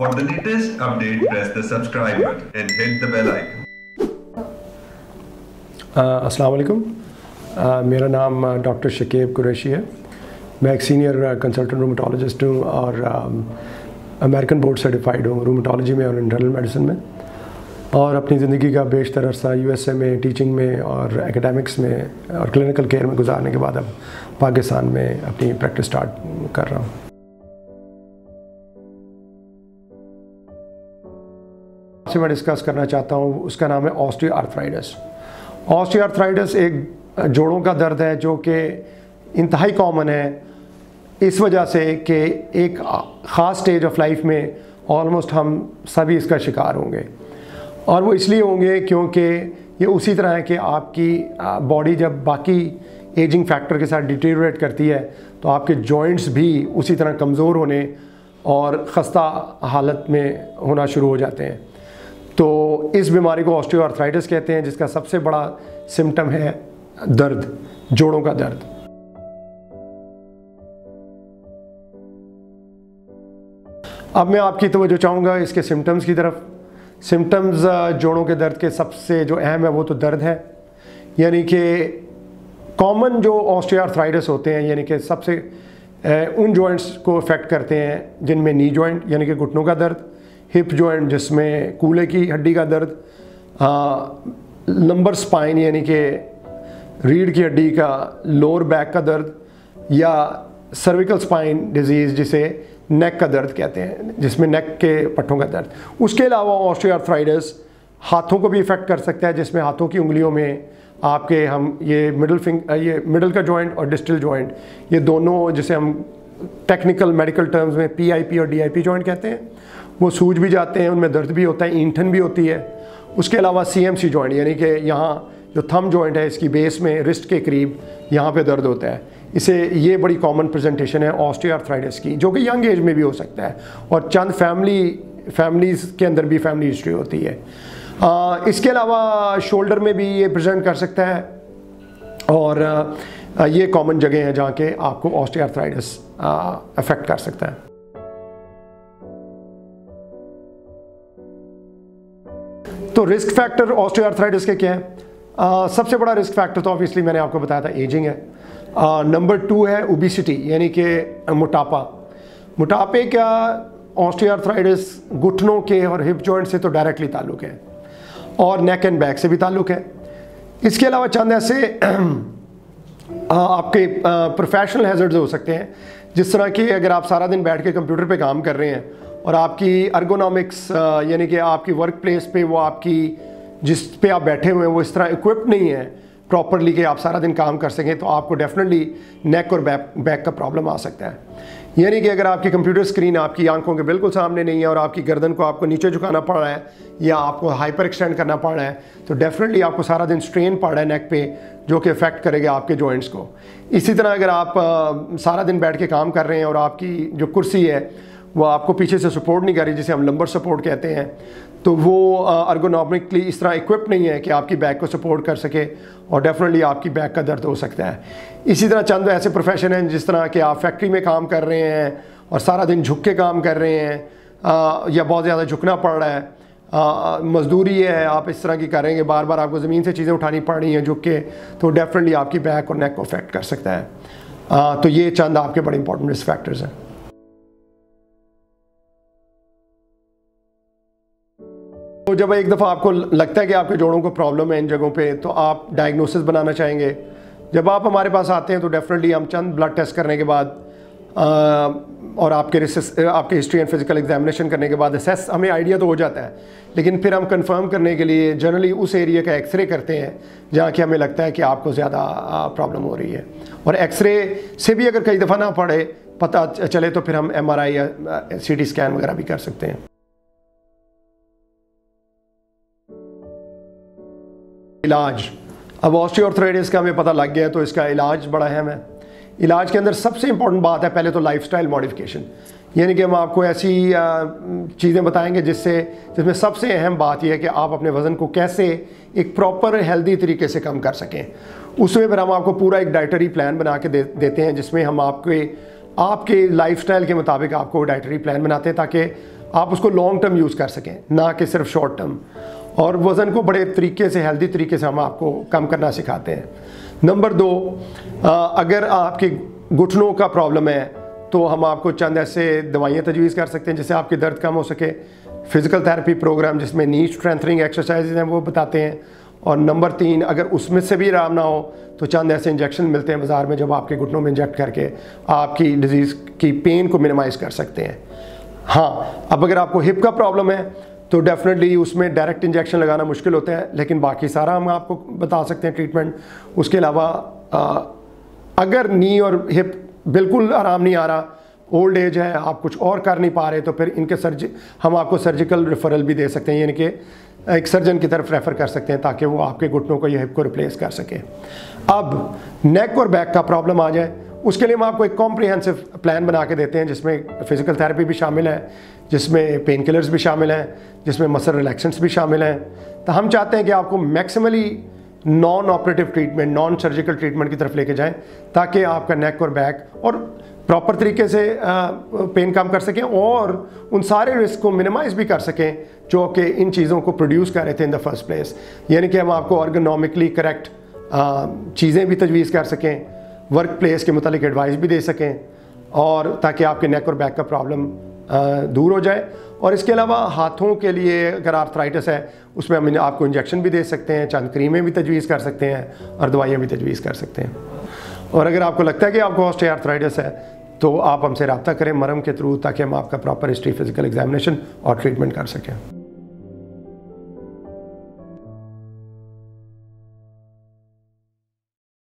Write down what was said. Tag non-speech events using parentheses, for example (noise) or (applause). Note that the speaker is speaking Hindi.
For the latest update, press the subscribe button and hit the bell icon. अस्सलाम वालेकुम मेरा नाम डॉक्टर शकीब कुरैशी है. मैं एक सीनियर कंसल्टेंट रूमेटोलॉजिस्ट हूँ और अमेरिकन बोर्ड सर्टिफाइड हूँ रूमेटोलॉजी में और इंटरनल मेडिसिन में. और अपनी ज़िंदगी का बेशतर अरसा यूएसए में टीचिंग में और एकेडमिक्स में और क्लिनिकल केयर में गुजारने के बाद अब पाकिस्तान में अपनी प्रैक्टिस स्टार्ट कर रहा हूँ। से मैं डिस्कस करना चाहता हूँ, उसका नाम है ऑस्टियो आर्थराइटिस ऑस्टियो आर्थराइटिस एक जोड़ों का दर्द है जो कि इंतहाई कॉमन है। इस वजह से कि एक ख़ास स्टेज ऑफ़ लाइफ में ऑलमोस्ट हम सभी इसका शिकार होंगे। और वो इसलिए होंगे क्योंकि ये उसी तरह है कि आपकी बॉडी जब बाकी एजिंग फैक्टर के साथ डिटेरेट करती है तो आपके जॉइंट्स भी उसी तरह कमज़ोर होने और ख़स्ता हालत में होना शुरू हो जाते हैं। तो इस बीमारी को ऑस्टियोआर्थराइटिस कहते हैं, जिसका सबसे बड़ा सिम्टम है दर्द, जोड़ों का दर्द। अब मैं आपकी तवज्जो चाहूँगा इसके सिम्टम्स की तरफ़। सिम्टम्स जोड़ों के दर्द के सबसे जो अहम है, वो तो दर्द है। यानी कि कॉमन जो ऑस्टियोआर्थराइटिस होते हैं, यानी कि सबसे उन जॉइंट्स को अफेक्ट करते हैं, जिनमें नी जॉइंट यानी कि घुटनों का दर्द हिप जॉइंट जिसमें कूले की हड्डी का दर्द लंबर स्पाइन यानी कि रीढ़ की हड्डी का लोअर बैक का दर्द, या सर्विकल स्पाइन डिज़ीज़ जिसे नेक का दर्द कहते हैं, जिसमें नेक के पट्टों का दर्द। उसके अलावा ऑस्टियोआर्थराइटिस हाथों को भी इफ़ेक्ट कर सकता है, जिसमें हाथों की उंगलियों में आपके हम ये मिडल फिंग ये मिडल का जॉइंट और डिस्टल जॉइंट ये दोनों जिसे हम टेक्निकल मेडिकल टर्म्स में पीआईपी और डीआईपी जॉइंट कहते हैं। वो सूज भी जाते हैं उनमें दर्द भी होता है ईंठन भी होती है। उसके अलावा सी एम सी जॉइंट यानी कि यहाँ जो थम जॉइंट है इसकी बेस में रिस्ट के करीब यहाँ पे दर्द होता है। इसे ये बड़ी कॉमन प्रेजेंटेशन है ऑस्टियोआर्थराइटिस की जो कि यंग एज में भी हो सकता है। और चंद फैमिली फैमिलीज़ के अंदर भी फैमिली हिस्ट्री होती है। आ, इसके अलावा शोल्डर में भी ये प्रेजेंट कर सकता है। और आ, ये कॉमन जगह हैं जहाँ के आपको ऑस्टियोआर्थराइटिस अफेक्ट कर सकता है। तो रिस्क फैक्टर ऑस्टियोआर्थराइटिस के क्या है? आ, सबसे बड़ा रिस्क फैक्टर तो ऑब्वियसली मैंने आपको बताया था एजिंग है. नंबर टू है ओबिसिटी यानी कि मोटापा. मोटापे का ऑस्टियोआर्थराइटिस घुटनों के और हिप जॉइंट से तो डायरेक्टली ताल्लुक़ है. और नेक एंड बैक से भी ताल्लुक़ है. इसके अलावा चंद ऐसे (clears throat) आपके प्रोफेशनल हैजर्ड्स हो सकते हैं. जिस तरह की अगर आप सारा दिन बैठ के कंप्यूटर पे काम कर रहे हैं और आपकी अर्गोनॉमिक्स यानी कि आपकी वर्क प्लेस पे वो आपकी, जिस पे आप बैठे हुए हैं, वो इस तरह इक्विप्ड नहीं है प्रॉपरली कि आप सारा दिन काम कर सकें तो आपको डेफिनेटली नेक और बैक बैक का प्रॉब्लम आ सकता है। यानी कि अगर आपकी कंप्यूटर स्क्रीन आपकी आँखों के बिल्कुल सामने नहीं है और आपकी गर्दन को आपको नीचे झुकाना पड़ रहा है या आपको हाइपर एक्सटेंड करना पड़ रहा है तो डेफिनेटली आपको सारा दिन स्ट्रेन पड़ रहा है नेक पे जो कि अफेक्ट करेगा आपके जॉइंट्स को। इसी तरह अगर आप आ, सारा दिन बैठ के काम कर रहे हैं और आपकी जो कुर्सी है वो आपको पीछे से सपोर्ट नहीं कर रही जिसे हम लंबर सपोर्ट कहते हैं तो वो अर्गोनॉमिकली इस तरह इक्विप नहीं है कि आपकी बैक को सपोर्ट कर सके और डेफिनेटली आपकी बैक का दर्द हो सकता है। इसी तरह चंद ऐसे प्रोफेशन हैं जिस तरह कि आप फैक्ट्री में काम कर रहे हैं और सारा दिन झुक के काम कर रहे हैं आ, या बहुत ज़्यादा झुकना पड़ रहा है मजदूरी है आप इस तरह की करेंगे बार बार आपको ज़मीन से चीज़ें उठानी पड़ रही हैं झुक के तो डेफिनेटली आपकी बैक और नेक को अफेक्ट कर सकता है। आ, तो ये चंद आपके बड़े इंपॉर्टेंट रिस्क फैक्टर्स हैं। तो जब एक दफ़ा आपको लगता है कि आपके जोड़ों को प्रॉब्लम है इन जगहों पे तो आप डायग्नोसिस बनाना चाहेंगे। जब आप हमारे पास आते हैं तो डेफिनेटली हम चंद ब्लड टेस्ट करने के बाद आ, और आपके आपके हिस्ट्री एंड फ़िज़िकल एग्जामिनेशन करने के बाद असेस हमें आइडिया तो हो जाता है। लेकिन फिर हम कंफर्म करने के लिए जनरली उस एरिया का एक्सरे करते हैं जहाँ कि हमें लगता है कि आपको ज़्यादा प्रॉब्लम हो रही है। और एक्सरे से भी अगर कई दफ़ा ना पड़े पता चले तो फिर हम एमआरआई या सीटी स्कैन वगैरह भी कर सकते हैं। इलाज। अब ऑस्टियोआर्थराइटिस का हमें पता लग गया है तो इसका इलाज बड़ा अहम है। इलाज के अंदर सबसे इंपॉर्टेंट बात है पहले तो लाइफस्टाइल मॉडिफिकेशन यानी कि हम आपको ऐसी चीज़ें बताएँगे जिससे जिसमें सबसे अहम बात यह है कि आप अपने वज़न को कैसे एक प्रॉपर हेल्दी तरीके से कम कर सकें। उसमें फिर हम आपको पूरा एक डाइटरी प्लान बना के दे, देते हैं जिसमें हम आपके आपके लाइफस्टाइल के मुताबिक आपको डाइटरी प्लान बनाते हैं ताकि आप उसको लॉन्ग टर्म यूज़ कर सकें ना कि सिर्फ़ शॉर्ट टर्म और वज़न को बड़े तरीके से हेल्दी तरीके से हम आपको कम करना सिखाते हैं। नंबर दो अगर आपके घुटनों का प्रॉब्लम है तो हम आपको चंद ऐसे दवाइयाँ तजवीज़ कर सकते हैं जिससे आपके दर्द कम हो सके। फ़िज़िकल थेरेपी प्रोग्राम जिसमें नी स्ट्रेंथनिंग एक्सरसाइज हैं, वो बताते हैं। और नंबर तीन, अगर उसमें से भी आराम ना हो तो चंद ऐसे इंजेक्शन मिलते हैं बाज़ार में जब आपके घुटनों में इंजेक्ट करके आपकी डिज़ीज़ की पेन को मिनिमाइज़ कर सकते हैं। हाँ अब अगर आपको हिप का प्रॉब्लम है तो डेफिनेटली उसमें डायरेक्ट इंजेक्शन लगाना मुश्किल होता है, लेकिन बाकी सारा हम आपको बता सकते हैं ट्रीटमेंट उसके अलावा अगर नी और हिप बिल्कुल आराम नहीं आ रहा ओल्ड एज है, आप कुछ और कर नहीं पा रहे तो फिर इनके सर्ज हम आपको सर्जिकल रेफरल भी दे सकते हैं, यानी कि एक सर्जन की तरफ़ रेफ़र कर सकते हैं, ताकि वो आपके घुटनों को या हिप को रिप्लेस कर सके। अब नेक और बैक का प्रॉब्लम आ जाए उसके लिए हम आपको एक कॉम्प्रिहेंसिव प्लान बना के देते हैं, जिसमें फ़िज़िकल थेरेपी भी शामिल है, जिसमें पेन किलर्स भी शामिल हैं, जिसमें मसल रिलैक्सेंट्स भी शामिल हैं। तो हम चाहते हैं कि आपको maximally non operative treatment non surgical treatment की तरफ़ लेके जाएँ, ताकि आपका नेक और बैक और प्रॉपर तरीके से पेन कम कर सकें और उन सारे रिस्क को मिनिमाइज भी कर सकें, जो कि इन चीज़ों को प्रोड्यूस कर रहे थे इन द फ़र्स्ट प्लेस यानी कि हम आपको ऑर्गेनॉमिकली करेक्ट चीज़ें भी तजवीज़ कर सकें वर्क प्लेस के मतलब एडवाइस भी दे सकें और ताकि आपके नेक और बैक का प्रॉब्लम दूर हो जाए। और इसके अलावा हाथों के लिए अगर आर्थराइटिस है, उसमें हम आपको इंजेक्शन भी दे सकते हैं, चंद क्रीमें भी तजवीज़ कर सकते हैं और दवाइयाँ भी तजवीज़ कर सकते हैं। और अगर आपको लगता है कि आपको ऑस्टे आर्थराइटिस है तो आप हमसे रबता करें मरम के थ्रू ताकि हम आपका प्रॉपर हिस्ट्री फ़िज़िकल एग्जामिनेशन और ट्रीटमेंट कर सकें।